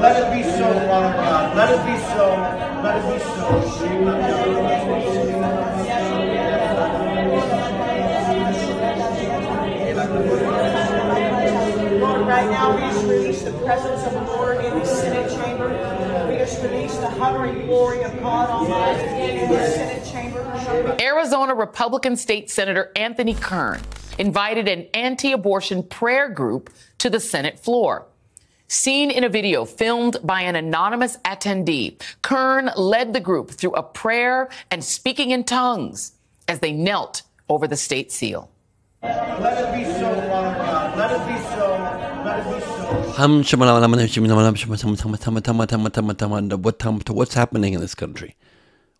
Let it be so, Father God. Let it be so. Let it be so. Lord, right now we just release the presence of the Lord in the Senate chamber. We just release the hovering glory of God Almighty in the Senate chamber. Arizona Republican State Senator Anthony Kern invited an anti abortion prayer group to the Senate floor. Seen in a video filmed by an anonymous attendee, Kern led the group through a prayer and speaking in tongues as they knelt over the state seal. Let it be so, Father God. Let it be so. Let it be so. What's happening in this country?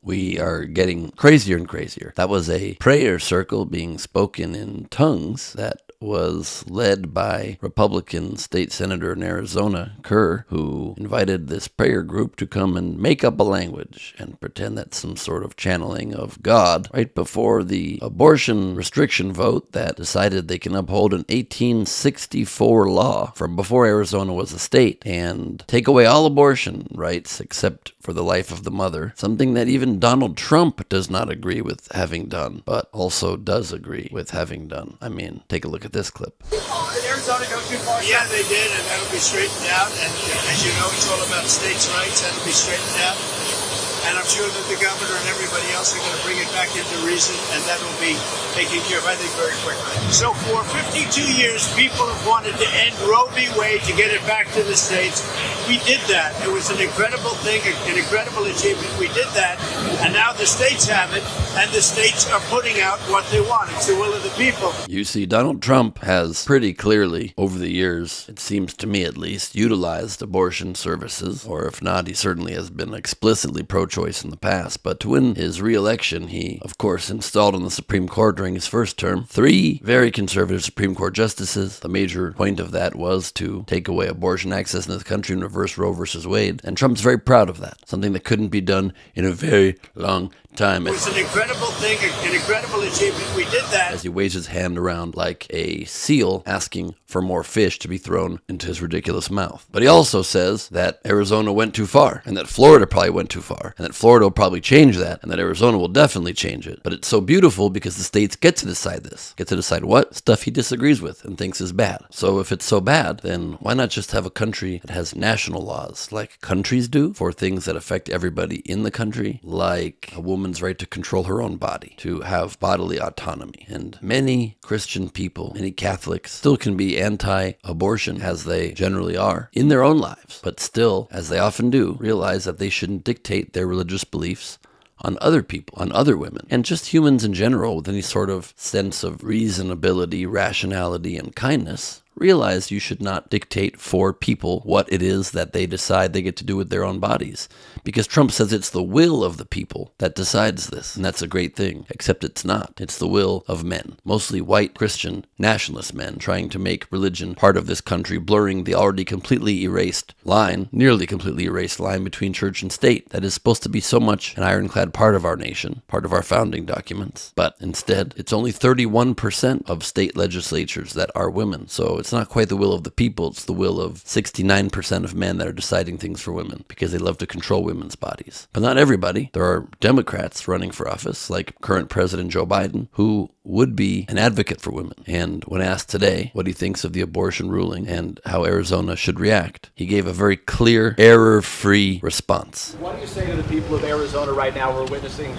we are getting crazier and crazier. That was a prayer circle being spoken in tongues that was led by Republican state senator in Arizona, Kern, who invited this prayer group to come and make up a language and pretend that's some sort of channeling of God right before the abortion restriction vote that decided they can uphold an 1864 law from before Arizona was a state and take away all abortion rights except for the life of the mother, something that even Donald Trump does not agree with having done, but also does agree with having done. I mean, take a look at this clip. Did Arizona go too far? Yeah, they did, and that'll be straightened out. And as you know, it's all about states' rights. That'll be straightened out. And I'm sure that the governor and everybody else are going to bring it back into reason, and that will be taken care of, I think, very quickly. So for 52 years, people have wanted to end Roe v. Wade to get it back to the states. We did that. It was an incredible thing, an incredible achievement. We did that, and now the states have it, and the states are putting out what they want. It's the will of the people. You see, Donald Trump has pretty clearly, over the years, it seems to me at least, utilized abortion services, or if not, he certainly has been explicitly pro choice in the past, but to win his re-election, he, of course, installed on the Supreme Court during his first term three very conservative Supreme Court justices. The major point of that was to take away abortion access in this country and reverse Roe versus Wade, and Trump's very proud of that, something that couldn't be done in a very long time. It was an incredible thing, an incredible achievement. We did that. As he waves his hand around like a seal asking for more fish to be thrown into his ridiculous mouth. But he also says that Arizona went too far, and that Florida probably went too far, and that Florida will probably change that, and that Arizona will definitely change it. But it's so beautiful because the states get to decide this, get to decide what stuff he disagrees with and thinks is bad. So if it's so bad, then why not just have a country that has national laws like countries do for things that affect everybody in the country, like a woman's right to control her own body, to have bodily autonomy. And many Christian people, many Catholics, still can be anti abortion, as they generally are, in their own lives, but still, as they often do, realize that they shouldn't dictate their religious beliefs on other people, on other women, and just humans in general with any sort of sense of reasonability, rationality, and kindness realize you should not dictate for people what it is that they decide they get to do with their own bodies. Because Trump says it's the will of the people that decides this, and that's a great thing, except it's not. It's the will of men, mostly white Christian nationalist men trying to make religion part of this country, blurring the already completely erased line, nearly completely erased line between church and state that is supposed to be so much an ironclad part of our nation, part of our founding documents. But instead, it's only 31% of state legislatures that are women. So it's not quite the will of the people, it's the will of 69% of men that are deciding things for women because they love to control women's bodies. But not everybody. There are Democrats running for office, like current President Joe Biden, who would be an advocate for women. And when asked today what he thinks of the abortion ruling and how Arizona should react, he gave a very clear, error free response. What do you say to the people of Arizona right now who are witnessing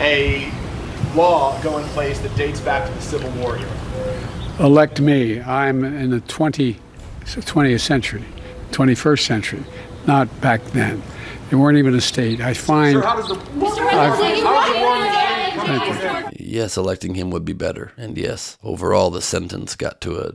a law go in place that dates back to the Civil War here? Elect me. I'm in the 20, 20th century, 21st century, not back then. They weren't even a state. I find. Sir, how does the, yes, electing him would be better. And yes, overall, the sentence got to a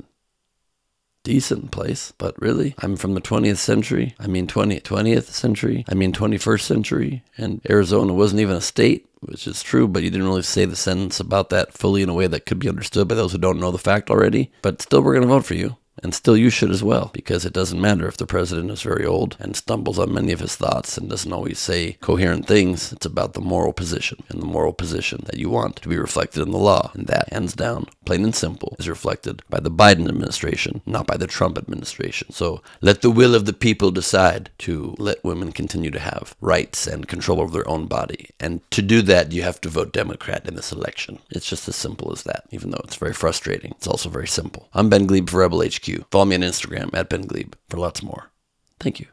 decent place. But really, I'm from the 20th century. I mean, 20, 20th century. I mean, 21st century. And Arizona wasn't even a state which is true, but you didn't really say the sentence about that fully in a way that could be understood by those who don't know the fact already. But still, we're going to vote for you. And still, you should as well, because it doesn't matter if the president is very old and stumbles on many of his thoughts and doesn't always say coherent things. It's about the moral position and the moral position that you want to be reflected in the law. And that, hands down, plain and simple, is reflected by the Biden administration, not by the Trump administration. So let the will of the people decide to let women continue to have rights and control over their own body. And to do that, you have to vote Democrat in this election. It's just as simple as that, even though it's very frustrating. It's also very simple. I'm Ben Gleib for Rebel HQ. Follow me on Instagram at Ben Gleib for lots more. Thank you.